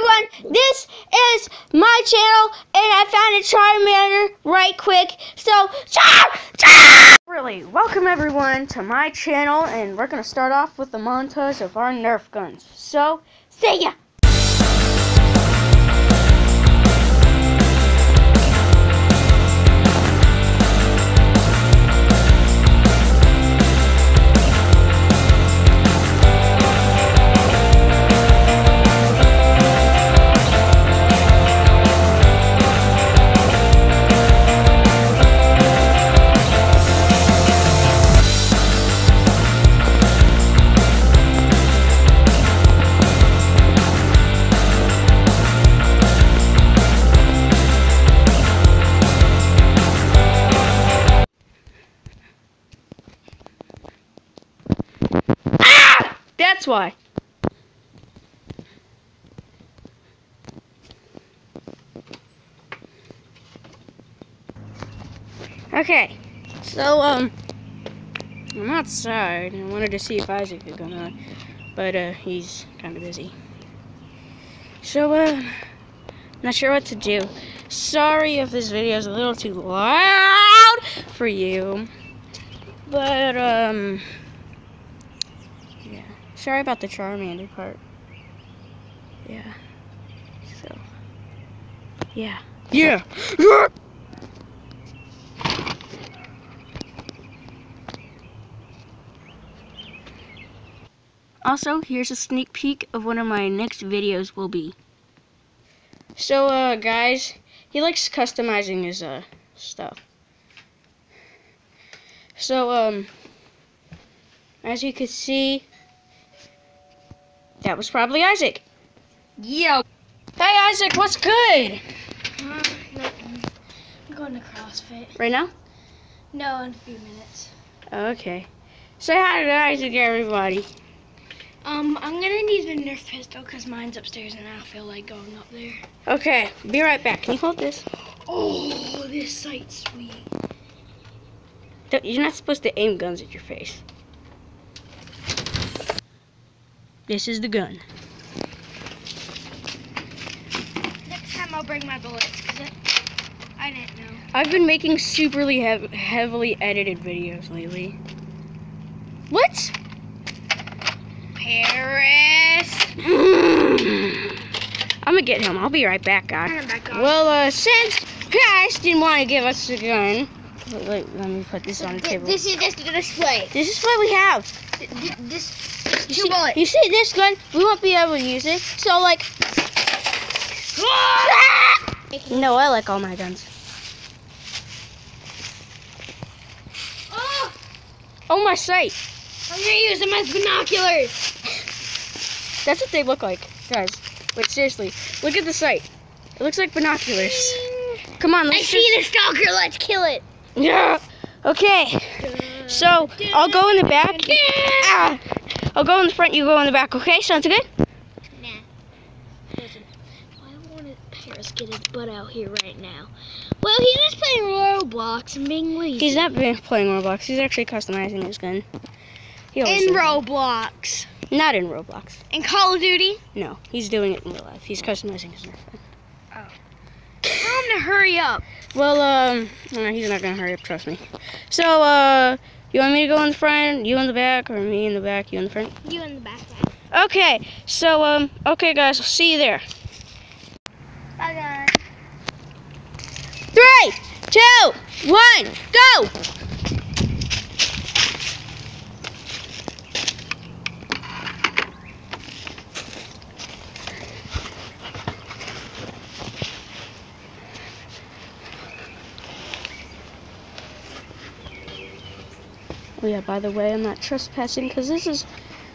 everyone, this is my channel, and I found a Charmander right quick. So, Char, Char! Really, welcome everyone to my channel, and we're gonna start off with the montage of our Nerf guns. So, see ya. That's why. Okay, so, um, I'm outside. I wanted to see if Isaac could come out, but, uh, he's kind of busy. So, uh, not sure what to do. Sorry if this video is a little too loud for you, but, um. Sorry about the Charmander part. Yeah. So, yeah. Yeah! Also, here's a sneak peek of one of my next videos will be. So, uh, guys, he likes customizing his, uh, stuff. So, um, as you can see, that was probably Isaac. Yo. Hey, Isaac, what's good? Uh. I'm going to CrossFit. Right now? No, in a few minutes. Okay. Say hi to Isaac, everybody. Um, I'm gonna need the Nerf pistol because mine's upstairs and I don't feel like going up there. Okay, be right back. Can you hold this? Oh, this sight's sweet. Don't- You're not supposed to aim guns at your face. This is the gun. Next time I'll bring my bullets because I didn't know. I've been making superly hev- heavily edited videos lately. What? Paris. I'm gonna get him. I'll be right back, guys. Back. Well, uh, since Paris didn't want to give us a gun, wait, wait, let me put this on the table. This is just the display. This is what we have. This, You see, you see this gun? We won't be able to use it. So, like, no, I like all my guns. Oh, Oh, my sight. I'm gonna use them as binoculars. That's what they look like, guys. Wait, seriously, look at the sight. It looks like binoculars. Come on, let's I see the stalker. Let's kill it. Yeah. Okay. So I'll go in the back. Ah. I'll go in the front. You go in the back. Okay, sounds good. Nah. Listen, why won't Paris get his butt out here right now? Well, he's just playing Roblox and being lazy. He's not playing Roblox. He's actually customizing his gun. He in does that. Roblox. Not in Roblox. In Call of Duty. No, he's doing it in real life. He's customizing his Nerf gun. Tell him to hurry up. Well, um, no, he's not gonna hurry up. Trust me. So, uh, you want me to go in the front, you in the back, or me in the back, you in the front? You in the back. Okay. So, um, okay, guys, I'll see you there. Bye, guys. Three, two, one, go! Oh yeah, by the way, I'm not trespassing because this is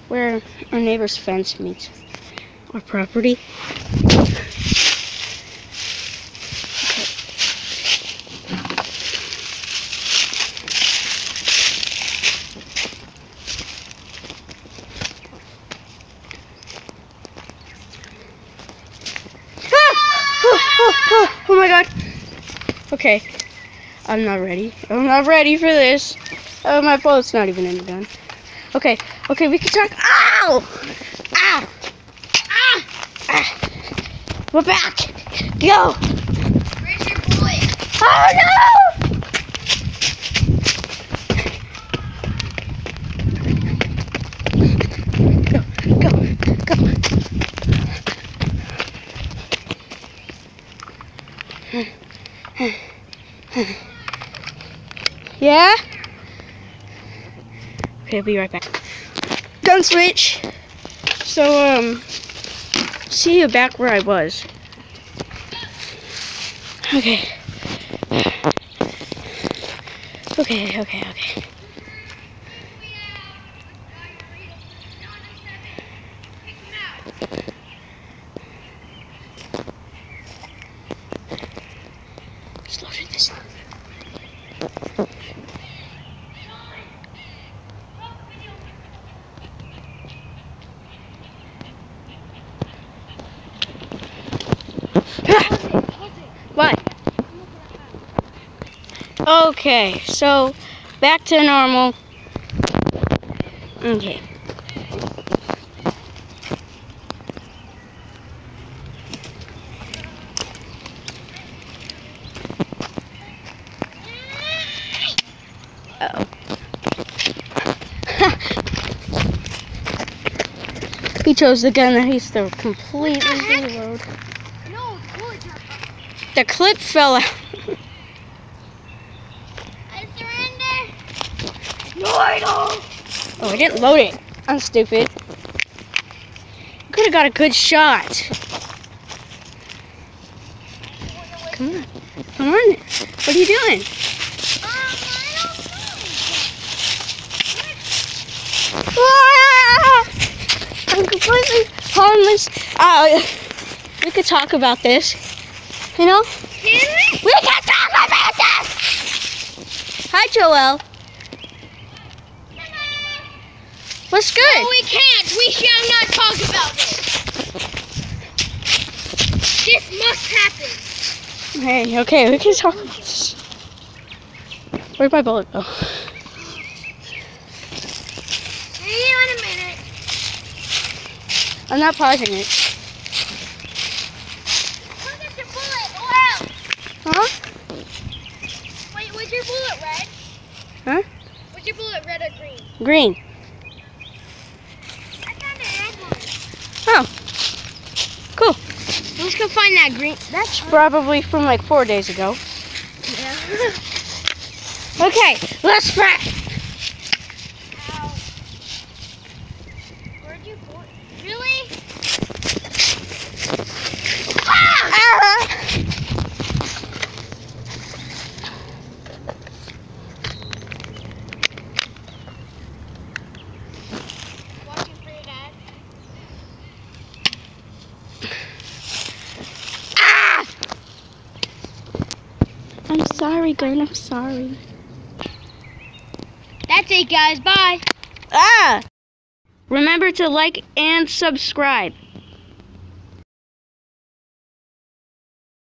where our neighbor's fence meets our property. Ah! Oh, oh, oh, oh my god. Okay. I'm not ready. I'm not ready for this. Oh, my bullet's not even in the gun. Okay, okay, we can talk. Ow! Ow! Ah! Ah! We're back. Go. Where's your bullet? Oh no! Go, go, go. Yeah? Okay, I'll be right back. Gun switch. So, um, see you back where I was. Okay. Okay, okay, okay. Just loaded this. What? Okay, so back to normal. Okay. Uh-oh. he chose the gun that he's to completely reload. No, the bullets are. The clip fell out. I surrender. No, I don't. Oh, I didn't load it. I'm stupid. Could have got a good shot. Come on. Come on. What are you doing? Um, I don't know. Ah! I'm completely harmless. Uh, we could talk about this. You know? We can talk about this! Hi, Joel. What's good? No, we can't. We shall not talk about this. This must happen. Hey, okay, we can talk about this. Where'd my bullet go? You in a minute. I'm not pausing it. Look at your bullet. Wow. Huh? Wait, was your bullet red? Huh? Was your bullet red or green? Green. I found a red one. Oh. Cool. Let's find that green. That's Probably from like four days ago. yeah. Okay, let's try. Ow. Where'd you go? Really? Ah! Watching for your dad. Ah! I'm sorry, Glenn. I'm sorry. That's it, guys. Bye. Ah! Remember to like and subscribe.